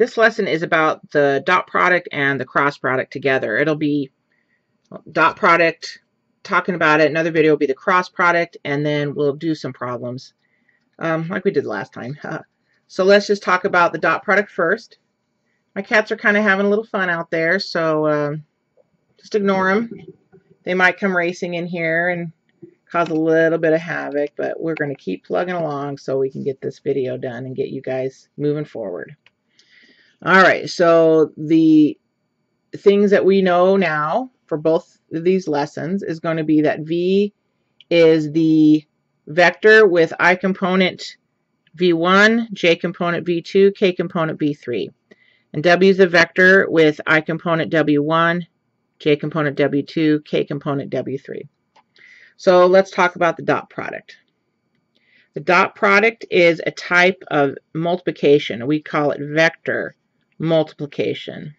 this lesson is about the dot product and the cross product together. It'll be dot product, talking about it. Another video will be the cross product, and then we'll do some problems um, like we did last time. so let's just talk about the dot product first. My cats are kind of having a little fun out there, so um, just ignore them. They might come racing in here and cause a little bit of havoc, but we're going to keep plugging along so we can get this video done and get you guys moving forward. All right, so the things that we know now for both of these lessons is going to be that V is the vector with I component V1, J component V2, K component V3. And W is the vector with I component W1, J component W2, K component W3. So let's talk about the dot product. The dot product is a type of multiplication. We call it vector multiplication.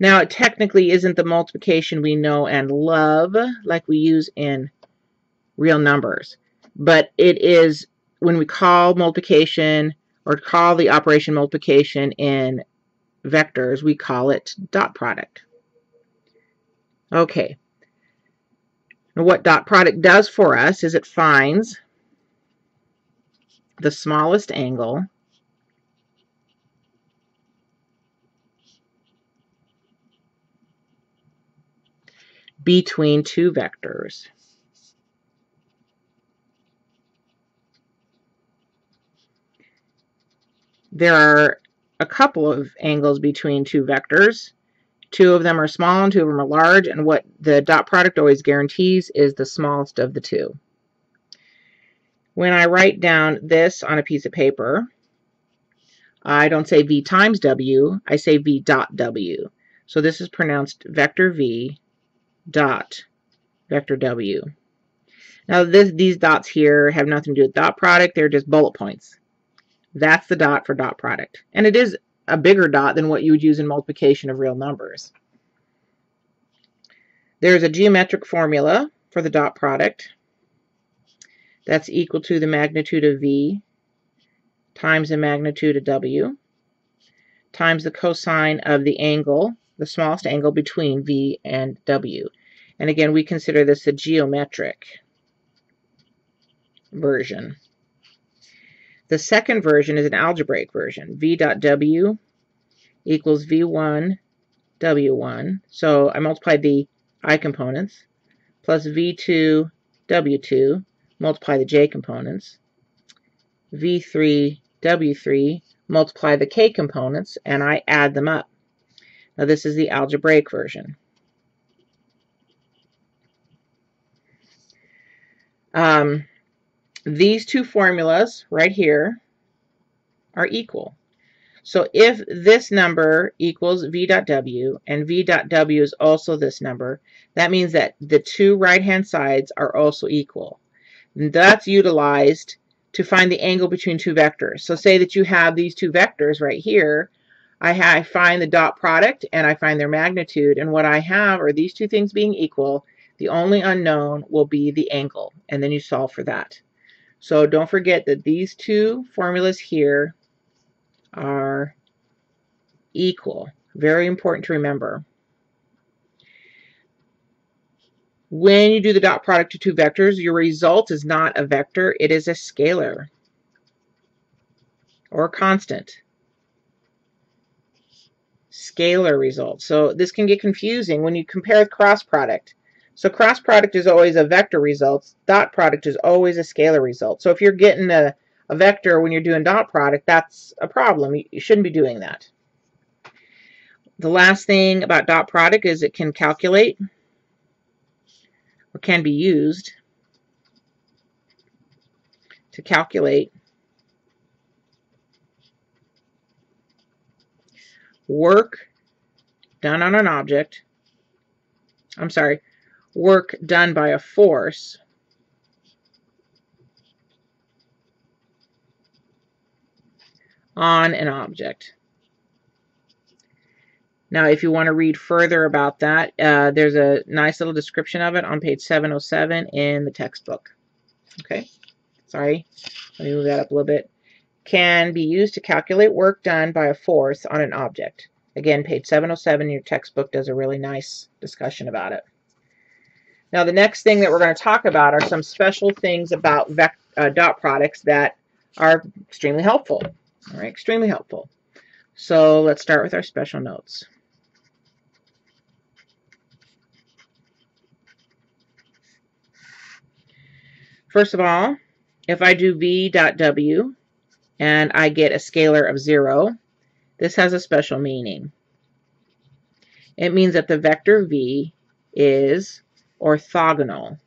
Now, it technically isn't the multiplication we know and love like we use in real numbers, but it is when we call multiplication or call the operation multiplication in vectors, we call it dot product. Okay. What dot product does for us is it finds the smallest angle between two vectors. There are a couple of angles between two vectors. Two of them are small and two of them are large, and what the dot product always guarantees is the smallest of the two. When I write down this on a piece of paper, I don't say V times W, I say V dot W. So this is pronounced vector V dot vector W. Now this, these dots here have nothing to do with dot product, they're just bullet points. That's the dot for dot product. And it is a bigger dot than what you would use in multiplication of real numbers. There's a geometric formula for the dot product. That's equal to the magnitude of V times the magnitude of W times the cosine of the angle, the smallest angle between V and W. And again, we consider this a geometric version. The second version is an algebraic version. V dot W equals V1 W1. So I multiply the I components plus V2 W2, multiply the J components, V3 W3, multiply the K components, and I add them up. Now this is the algebraic version. Um, these two formulas right here are equal. So if this number equals v dot w and v dot w is also this number, that means that the two right-hand sides are also equal. And that's utilized to find the angle between two vectors. So say that you have these two vectors right here. I, I find the dot product and I find their magnitude. And what I have are these two things being equal. The only unknown will be the angle. And then you solve for that. So don't forget that these two formulas here are equal. Very important to remember. When you do the dot product of two vectors, your result is not a vector, it is a scalar or a constant. Scalar result. So this can get confusing when you compare cross product. So cross product is always a vector result. Dot product is always a scalar result. So if you're getting a, a vector when you're doing dot product, that's a problem. You, you shouldn't be doing that. The last thing about dot product is it can calculate or can be used to calculate work done on an object. I'm sorry, work done by a force on an object. Now, if you want to read further about that, uh, there's a nice little description of it on page 707 in the textbook. Okay, sorry, let me move that up a little bit. Can be used to calculate work done by a force on an object. Again, page 707 in your textbook does a really nice discussion about it. Now, the next thing that we're going to talk about are some special things about uh, dot products that are extremely helpful. All right, extremely helpful. So let's start with our special notes. First of all, if I do v dot w and I get a scalar of 0, this has a special meaning. It means that the vector v is orthogonal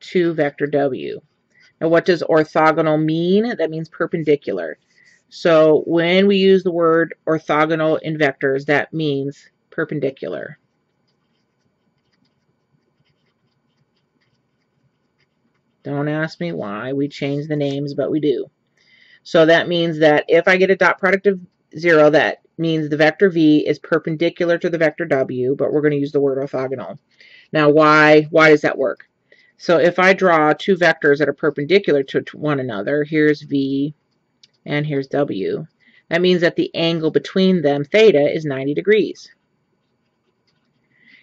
to vector w. Now what does orthogonal mean? That means perpendicular. So when we use the word orthogonal in vectors, that means perpendicular. Don't ask me why we change the names, but we do. So that means that if I get a dot product of 0, that means the vector v is perpendicular to the vector w, but we're going to use the word orthogonal. Now, why, why does that work? So if I draw two vectors that are perpendicular to one another, here's v and here's w, that means that the angle between them, theta, is 90 degrees.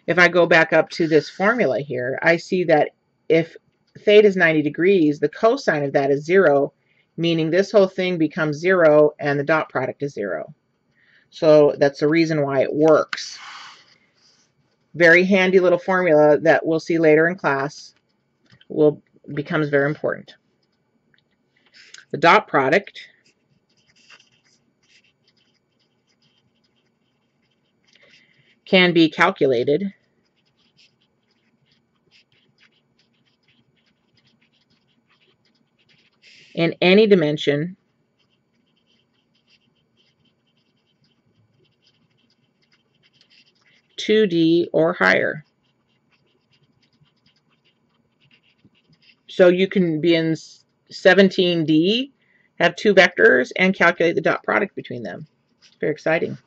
If I go back up to this formula here, I see that if theta is 90 degrees, the cosine of that is 0, meaning this whole thing becomes 0 and the dot product is 0. So that's the reason why it works. Very handy little formula that we'll see later in class will becomes very important. The dot product can be calculated in any dimension two D or higher. So you can be in 17D, have two vectors, and calculate the dot product between them. Very exciting.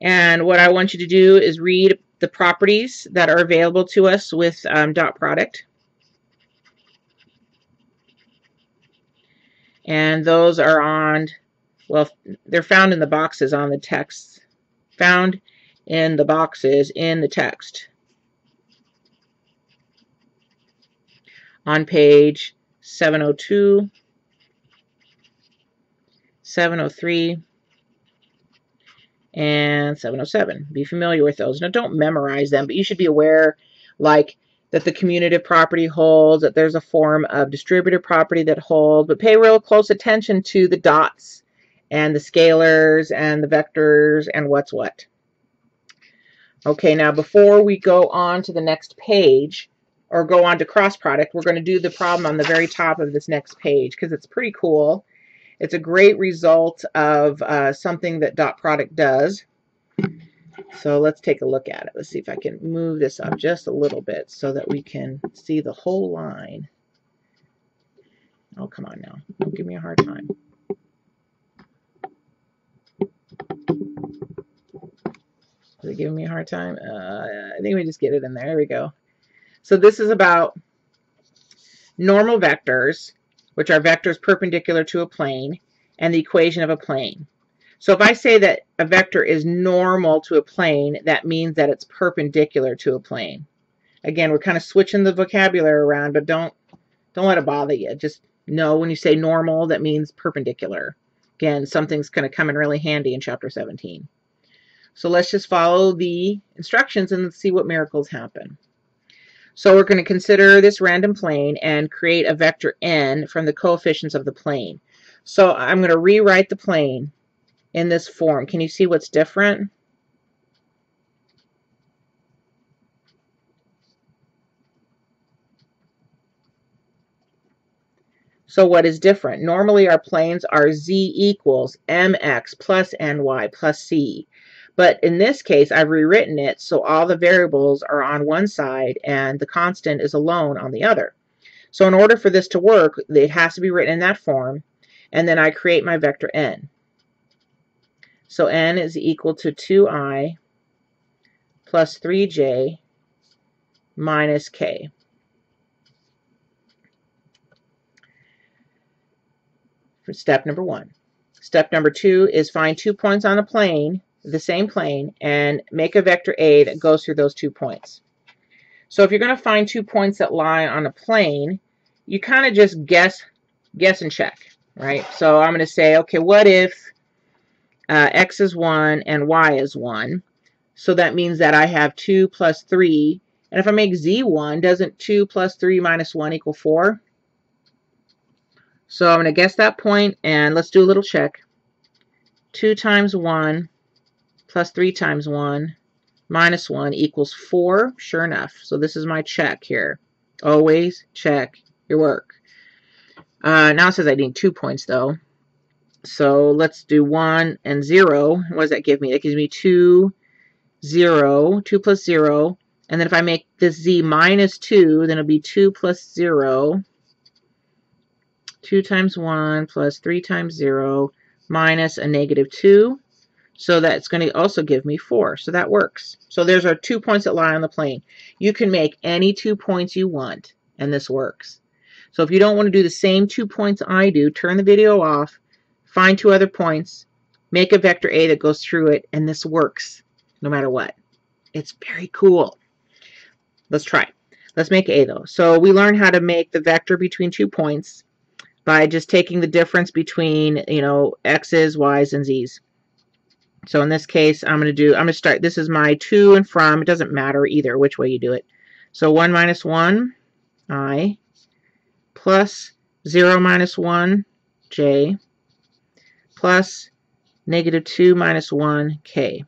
And what I want you to do is read the properties that are available to us with um, dot product. And those are on, well, they're found in the boxes on the text, found in the boxes in the text. On page 702, 703, and 707. Be familiar with those. Now, don't memorize them, but you should be aware, like, that the commutative property holds, that there's a form of distributive property that holds, but pay real close attention to the dots and the scalars and the vectors and what's what. Okay, now before we go on to the next page, or go on to cross product, we're going to do the problem on the very top of this next page because it's pretty cool. It's a great result of uh, something that dot product does. So let's take a look at it. Let's see if I can move this up just a little bit so that we can see the whole line. Oh, come on now. Don't give me a hard time. Is it giving me a hard time? Uh, I think we just get it in there. There we go. So this is about normal vectors, which are vectors perpendicular to a plane, and the equation of a plane. So if I say that a vector is normal to a plane, that means that it's perpendicular to a plane. Again, we're kind of switching the vocabulary around, but don't don't let it bother you. Just know when you say normal, that means perpendicular. Again, something's going to come in really handy in chapter 17. So let's just follow the instructions and see what miracles happen. So we're going to consider this random plane and create a vector n from the coefficients of the plane. So I'm going to rewrite the plane in this form. Can you see what's different? So what is different? Normally our planes are z equals mx plus ny plus c. But in this case, I've rewritten it so all the variables are on one side and the constant is alone on the other. So in order for this to work, it has to be written in that form, and then I create my vector n. So n is equal to 2i plus 3j minus k. For step number one. Step number two is find two points on a plane, the same plane, and make a vector A that goes through those two points. So if you're going to find two points that lie on a plane, you kind of just guess, guess and check, right? So I'm going to say, okay, what if uh, x is 1 and y is 1? So that means that I have 2 plus 3. And if I make z 1, doesn't 2 plus 3 minus 1 equal 4? So I'm going to guess that point, and let's do a little check. 2 times 1 plus 3 times 1 minus 1 equals 4. Sure enough. So this is my check here. Always check your work. Uh, now it says I need two points, though. So let's do 1 and 0. What does that give me? That gives me 2, 0, 2 plus 0. And then if I make this z minus 2, then it'll be 2 plus 0 2 times 1 plus 3 times 0 minus a negative 2. So that's going to also give me 4. So that works. So there's our two points that lie on the plane. You can make any two points you want, and this works. So if you don't want to do the same two points I do, turn the video off, find two other points, make a vector A that goes through it, and this works no matter what. It's very cool. Let's try. Let's make A though. So we learn how to make the vector between two points by just taking the difference between, you know, x's, y's, and z's. So in this case, I'm going to do, I'm going to start, this is my to and from. It doesn't matter either which way you do it. So 1 minus 1, i, plus 0 minus 1, j, plus negative 2 minus 1, k.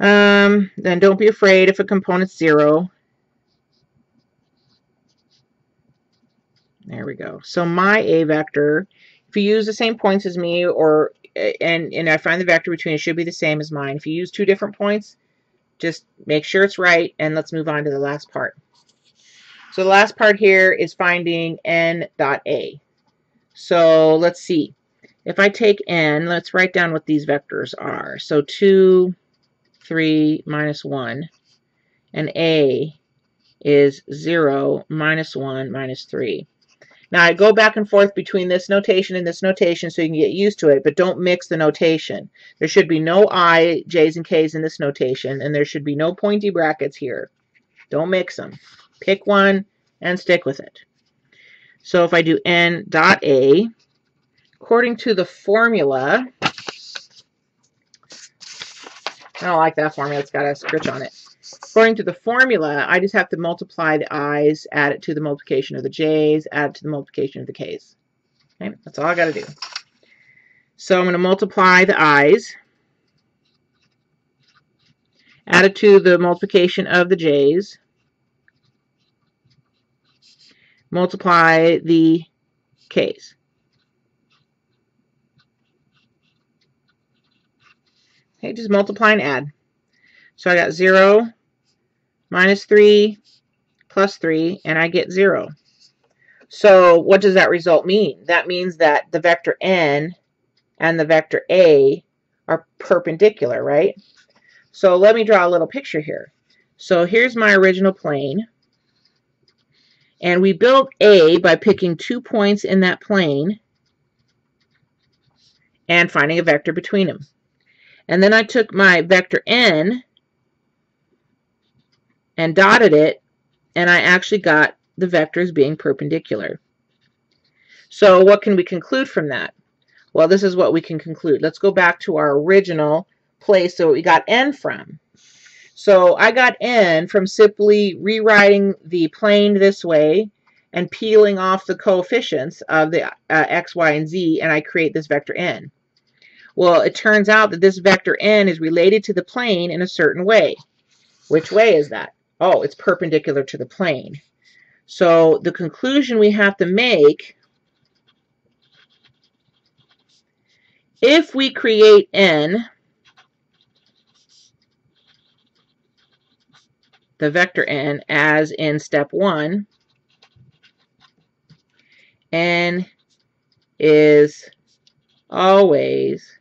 Um, then don't be afraid if a component's 0. There we go. So my A vector, if you use the same points as me, or and, and I find the vector between it should be the same as mine. If you use two different points, just make sure it's right, and let's move on to the last part. So the last part here is finding n dot A. So let's see. If I take n, let's write down what these vectors are. So 2, 3, minus 1. And A is 0, minus 1, minus 3. Now I go back and forth between this notation and this notation so you can get used to it, but don't mix the notation. There should be no I, J's, and K's in this notation, and there should be no pointy brackets here. Don't mix them. Pick one and stick with it. So if I do n dot A, according to the formula, I don't like that formula. It's got a scritch on it. According to the formula, I just have to multiply the i's, add it to the multiplication of the j's, add it to the multiplication of the k's. Okay, that's all I got to do. So I'm going to multiply the i's, add it to the multiplication of the j's, multiply the k's. Okay, just multiply and add. So I got 0 minus 3 plus 3, and I get 0. So what does that result mean? That means that the vector n and the vector a are perpendicular, right? So let me draw a little picture here. So here's my original plane. And we built A by picking two points in that plane and finding a vector between them. And then I took my vector n and dotted it, and I actually got the vectors being perpendicular. So what can we conclude from that? Well, this is what we can conclude. Let's go back to our original place so we got n from. So I got n from simply rewriting the plane this way and peeling off the coefficients of the uh, x, y, and z, and I create this vector n. Well, it turns out that this vector n is related to the plane in a certain way. Which way is that? oh, it's perpendicular to the plane. So the conclusion we have to make, if we create n, the vector n, as in step 1, n is always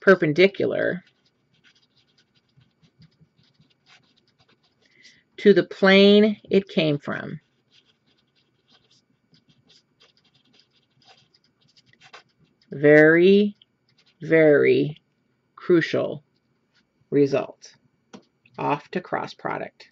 perpendicular to the plane it came from. Very, very crucial result. Off to cross product.